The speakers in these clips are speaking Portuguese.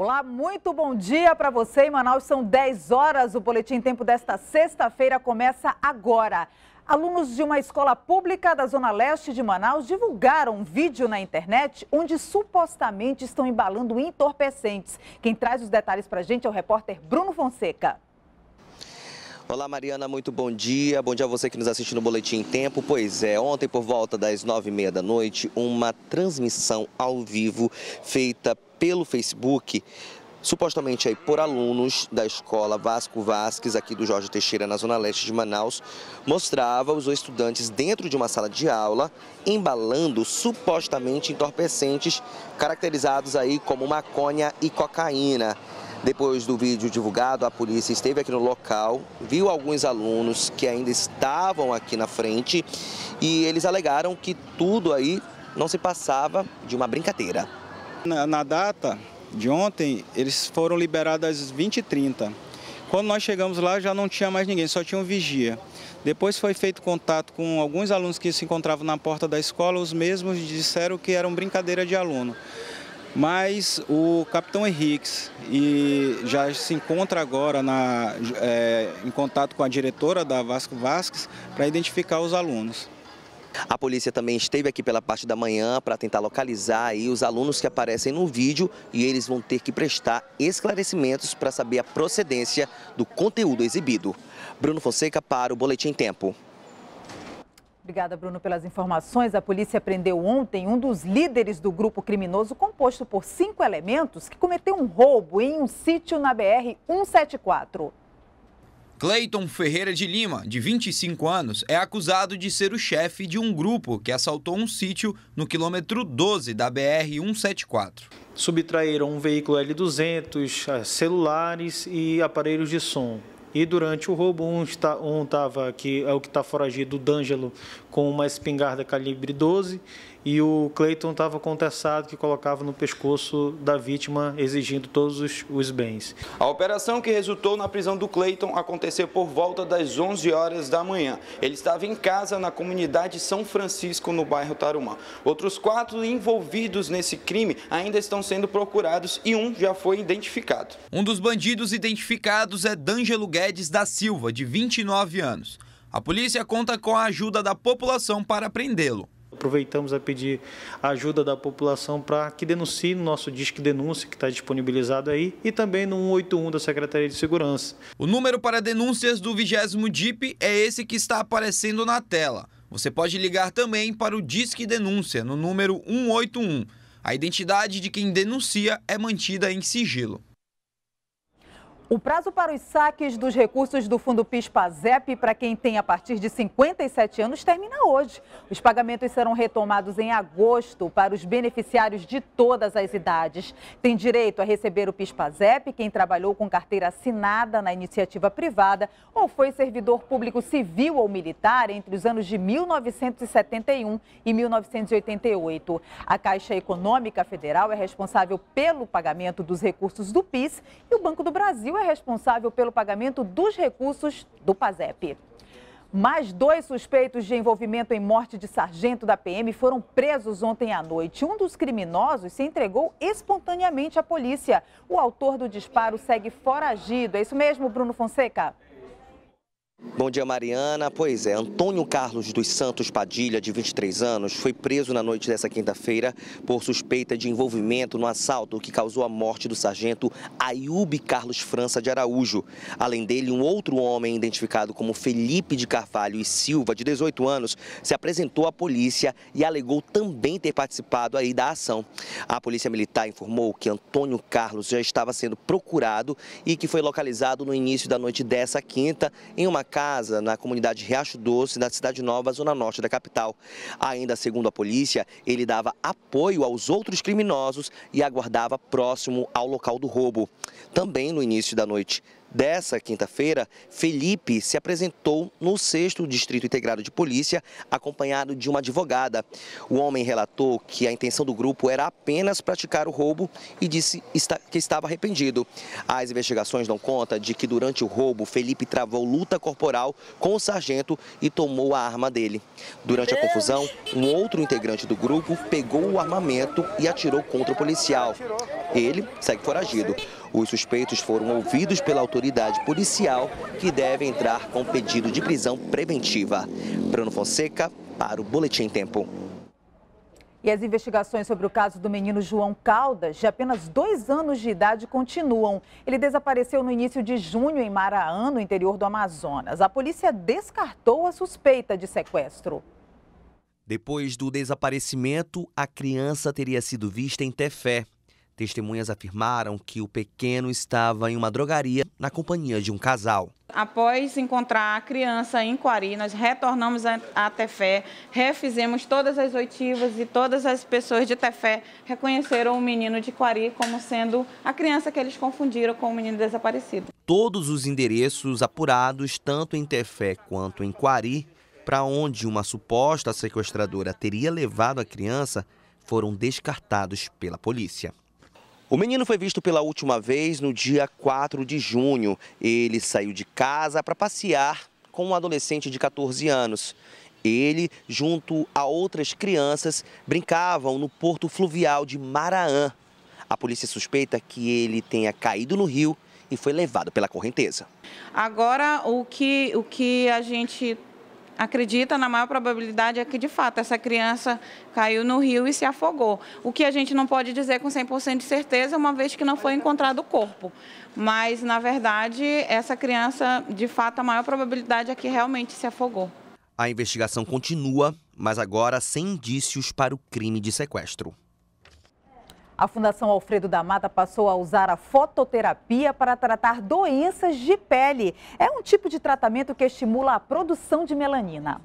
Olá, muito bom dia para você em Manaus. São 10 horas. O Boletim Tempo desta sexta-feira começa agora. Alunos de uma escola pública da Zona Leste de Manaus divulgaram um vídeo na internet onde supostamente estão embalando entorpecentes. Quem traz os detalhes para a gente é o repórter Bruno Fonseca. Olá Mariana, muito bom dia. Bom dia a você que nos assiste no Boletim em Tempo. Pois é, ontem por volta das nove e meia da noite, uma transmissão ao vivo feita pelo Facebook supostamente aí por alunos da escola Vasco Vasques, aqui do Jorge Teixeira, na zona leste de Manaus, mostrava os estudantes dentro de uma sala de aula embalando supostamente entorpecentes caracterizados aí como maconha e cocaína. Depois do vídeo divulgado, a polícia esteve aqui no local, viu alguns alunos que ainda estavam aqui na frente e eles alegaram que tudo aí não se passava de uma brincadeira. Na, na data de ontem, eles foram liberados às 20h30. Quando nós chegamos lá, já não tinha mais ninguém, só tinha um vigia. Depois foi feito contato com alguns alunos que se encontravam na porta da escola, os mesmos disseram que eram brincadeira de aluno. Mas o capitão Henriques e já se encontra agora na, é, em contato com a diretora da Vasco Vasques para identificar os alunos. A polícia também esteve aqui pela parte da manhã para tentar localizar aí os alunos que aparecem no vídeo e eles vão ter que prestar esclarecimentos para saber a procedência do conteúdo exibido. Bruno Fonseca para o Boletim Tempo. Obrigada, Bruno, pelas informações. A polícia prendeu ontem um dos líderes do grupo criminoso composto por cinco elementos que cometeu um roubo em um sítio na BR-174. Cleiton Ferreira de Lima, de 25 anos, é acusado de ser o chefe de um grupo que assaltou um sítio no quilômetro 12 da BR-174. Subtraíram um veículo L200, eh, celulares e aparelhos de som. E durante o roubo, um estava um aqui, é o que está foragido, D'Angelo, com uma espingarda calibre 12 e o Clayton estava contestado que colocava no pescoço da vítima, exigindo todos os, os, bens. A operação que resultou na prisão do Clayton aconteceu por volta das 11 horas da manhã. Ele estava em casa na comunidade São Francisco, no bairro Tarumã. Outros quatro envolvidos nesse crime ainda estão sendo procurados e um já foi identificado. Um dos bandidos identificados é D'Angelo Guedes da Silva, de 29 anos. A polícia conta com a ajuda da população para prendê-lo. Aproveitamos a pedir a ajuda da população para que denuncie no nosso Disque Denúncia, que está disponibilizado aí, e também no 181 da Secretaria de Segurança. O número para denúncias do 20 DIP é esse que está aparecendo na tela. Você pode ligar também para o Disque Denúncia, no número 181. A identidade de quem denuncia é mantida em sigilo. O prazo para os saques dos recursos do Fundo PIS-PASEP para quem tem a partir de 57 anos termina hoje. Os pagamentos serão retomados em agosto para os beneficiários de todas as idades. Tem direito a receber o PIS-PASEP quem trabalhou com carteira assinada na iniciativa privada ou foi servidor público civil ou militar entre os anos de 1971 e 1988. A Caixa Econômica Federal é responsável pelo pagamento dos recursos do PIS e o Banco do Brasil é responsável pelo pagamento dos recursos do PASEP. Mais dois suspeitos de envolvimento em morte de sargento da PM foram presos ontem à noite. Um dos criminosos se entregou espontaneamente à polícia. O autor do disparo segue foragido. É isso mesmo, Bruno Fonseca? Bom dia, Mariana. Pois é, Antônio Carlos dos Santos Padilha, de 23 anos, foi preso na noite dessa quinta-feira por suspeita de envolvimento no assalto que causou a morte do sargento Ayub Carlos França de Araújo. Além dele, um outro homem identificado como Felipe de Carvalho e Silva, de 18 anos, se apresentou à polícia e alegou também ter participado aí da ação. A Polícia Militar informou que Antônio Carlos já estava sendo procurado e que foi localizado no início da noite dessa quinta em uma casa na comunidade Riacho Doce, na Cidade Nova, zona norte da capital. Ainda segundo a polícia, ele dava apoio aos outros criminosos e aguardava próximo ao local do roubo. Também no início da noite dessa quinta-feira, Felipe se apresentou no 6 Distrito Integrado de Polícia, acompanhado de uma advogada. O homem relatou que a intenção do grupo era apenas praticar o roubo e disse que estava arrependido. As investigações dão conta de que durante o roubo, Felipe travou luta corporal com o sargento e tomou a arma dele. Durante a confusão, um outro integrante do grupo pegou o armamento e atirou contra o policial. Ele segue foragido. Os suspeitos foram ouvidos pela autoridade policial, que deve entrar com pedido de prisão preventiva. Bruno Fonseca, para o Boletim Tempo. E as investigações sobre o caso do menino João Caldas, de apenas dois anos de idade, continuam. Ele desapareceu no início de junho em Maraã, no interior do Amazonas. A polícia descartou a suspeita de sequestro. Depois do desaparecimento, a criança teria sido vista em Tefé, Testemunhas afirmaram que o pequeno estava em uma drogaria na companhia de um casal. Após encontrar a criança em Quari, nós retornamos a Tefé, refizemos todas as oitivas e todas as pessoas de Tefé reconheceram o menino de Quari como sendo a criança que eles confundiram com o menino desaparecido. Todos os endereços apurados, tanto em Tefé quanto em Quari, para onde uma suposta sequestradora teria levado a criança, foram descartados pela polícia. O menino foi visto pela última vez no dia 4 de junho. Ele saiu de casa para passear com um adolescente de 14 anos. Ele, junto a outras crianças, brincavam no porto fluvial de Maraã. A polícia suspeita que ele tenha caído no rio e foi levado pela correnteza. Agora, o que, o que a gente acredita, na maior probabilidade, é que de fato essa criança caiu no rio e se afogou. O que a gente não pode dizer com 100% de certeza, uma vez que não foi encontrado o corpo. Mas, na verdade, essa criança, de fato, a maior probabilidade é que realmente se afogou. A investigação continua, mas agora sem indícios para o crime de sequestro. A Fundação Alfredo da Mata passou a usar a fototerapia para tratar doenças de pele. É um tipo de tratamento que estimula a produção de melanina.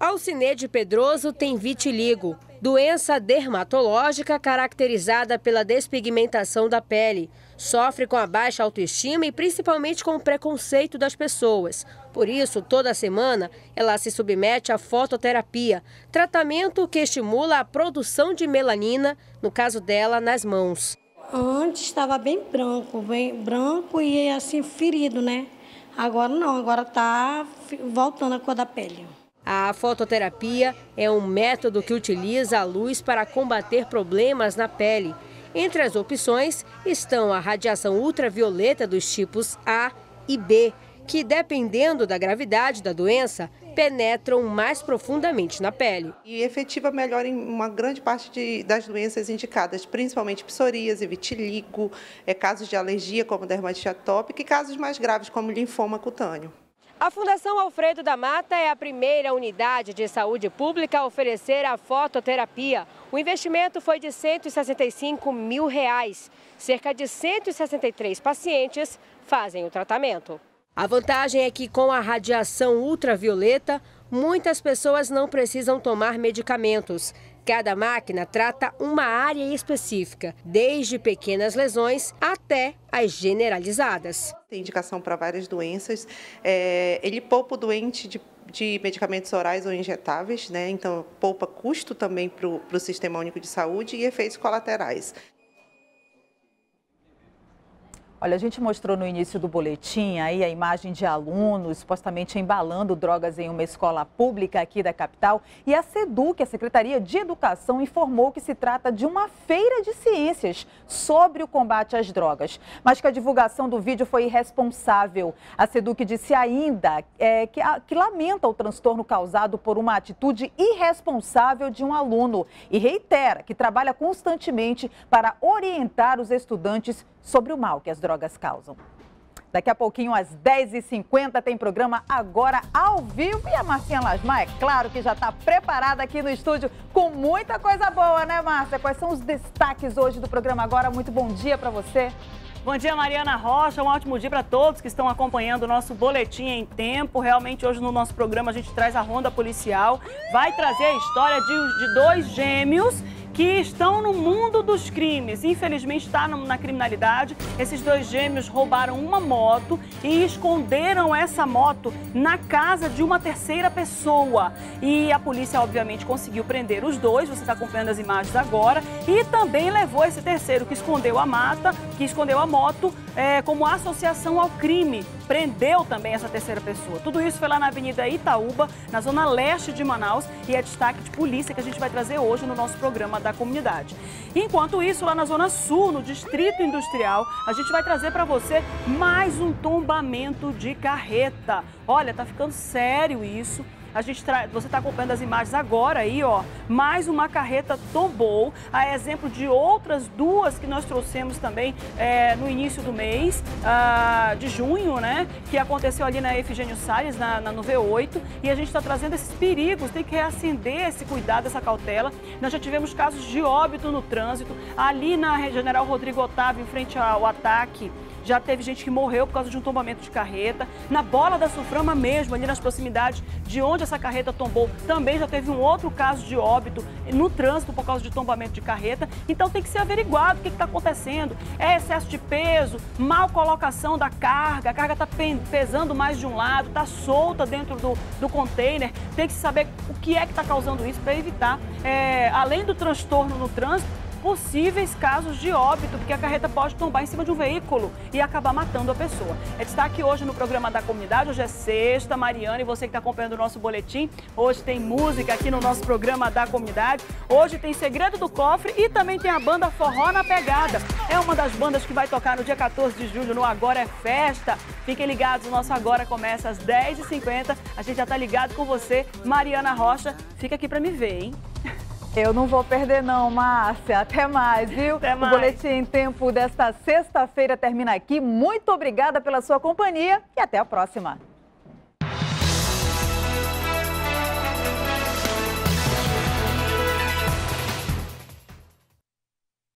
Alcinede Pedroso tem vitiligo, doença dermatológica caracterizada pela despigmentação da pele. Sofre com a baixa autoestima e principalmente com o preconceito das pessoas. Por isso, toda semana, ela se submete à fototerapia, tratamento que estimula a produção de melanina, no caso dela, nas mãos. Antes estava bem branco, bem branco e assim ferido, né? Agora não, agora está voltando a cor da pele. A fototerapia é um método que utiliza a luz para combater problemas na pele entre as opções estão a radiação ultravioleta dos tipos A e B, que, dependendo da gravidade da doença, penetram mais profundamente na pele. E efetiva melhor em uma grande parte de, das doenças indicadas, principalmente psoríase, vitiligo, é, casos de alergia como dermatite atópica e casos mais graves como linfoma cutâneo. A Fundação Alfredo da Mata é a primeira unidade de saúde pública a oferecer a fototerapia. O investimento foi de 165 mil reais. Cerca de 163 pacientes fazem o tratamento. A vantagem é que com a radiação ultravioleta, muitas pessoas não precisam tomar medicamentos. Cada máquina trata uma área específica, desde pequenas lesões até as generalizadas. Tem indicação para várias doenças. É, ele poupa o doente de, de, medicamentos orais ou injetáveis, né? então poupa custo também para o Sistema Único de Saúde e efeitos colaterais. Olha, a gente mostrou no início do boletim aí a imagem de alunos supostamente embalando drogas em uma escola pública aqui da capital. E a SEDUC, a Secretaria de Educação, informou que se trata de uma feira de ciências sobre o combate às drogas. Mas que a divulgação do vídeo foi irresponsável. A SEDUC disse ainda é, que, a, que lamenta o transtorno causado por uma atitude irresponsável de um aluno e reitera que trabalha constantemente para orientar os estudantes sobre o mal que as drogas causam. Daqui a pouquinho, às 10h50, tem programa Agora ao vivo. E a Marcinha Lasmar, é claro que já está preparada aqui no estúdio com muita coisa boa, né, Márcia? Quais são os destaques hoje do programa Agora? Muito bom dia para você. Bom dia, Mariana Rocha. Um ótimo dia para todos que estão acompanhando o nosso boletim em tempo. Realmente, hoje no nosso programa, a gente traz a ronda policial. Vai trazer a história de, de dois gêmeos que estão no mundo dos crimes. Infelizmente está na criminalidade. Esses dois gêmeos roubaram uma moto e esconderam essa moto na casa de uma terceira pessoa. E a polícia, obviamente, conseguiu prender os dois. Você está acompanhando as imagens agora. E também levou esse terceiro que escondeu a mata, que escondeu a moto, é, como associação ao crime. Prendeu também essa terceira pessoa. Tudo isso foi lá na Avenida Itaúba, na zona leste de Manaus, e é destaque de polícia que a gente vai trazer hoje no nosso programa da comunidade. Enquanto isso, lá na zona sul, no Distrito Industrial, a gente vai trazer para você mais um tombamento de carreta. Olha, tá ficando sério isso. A gente tra... Você está acompanhando as imagens agora aí, ó. Mais uma carreta tombou, a exemplo de outras duas que nós trouxemos também é, no início do mês uh, de junho, né? Que aconteceu ali na Efigênio Salles, na, na, no V8. E a gente está trazendo esses perigos, tem que reacender esse cuidado, essa cautela. Nós já tivemos casos de óbito no trânsito. Ali na General Rodrigo Otávio, em frente ao ataque já teve gente que morreu por causa de um tombamento de carreta. Na bola da Suframa mesmo, ali nas proximidades de onde essa carreta tombou, também já teve um outro caso de óbito no trânsito por causa de tombamento de carreta. Então tem que ser averiguado o que está acontecendo. É excesso de peso, mal colocação da carga, a carga está pesando mais de um lado, está solta dentro do, do container. Tem que saber o que é que está causando isso para evitar, é, além do transtorno no trânsito, possíveis casos de óbito, porque a carreta pode tombar em cima de um veículo e acabar matando a pessoa. É destaque hoje no programa da comunidade, hoje é sexta, Mariana, e você que está acompanhando o nosso boletim, hoje tem música aqui no nosso programa da comunidade, hoje tem Segredo do Cofre e também tem a banda Forró na Pegada. É uma das bandas que vai tocar no dia 14 de julho no Agora é Festa. Fiquem ligados, o nosso Agora começa às 10h50, a gente já está ligado com você, Mariana Rocha, fica aqui para me ver, hein? Eu não vou perder não, Márcia. Até mais, viu? Até mais. O Boletim em Tempo desta sexta-feira termina aqui. Muito obrigada pela sua companhia e até a próxima.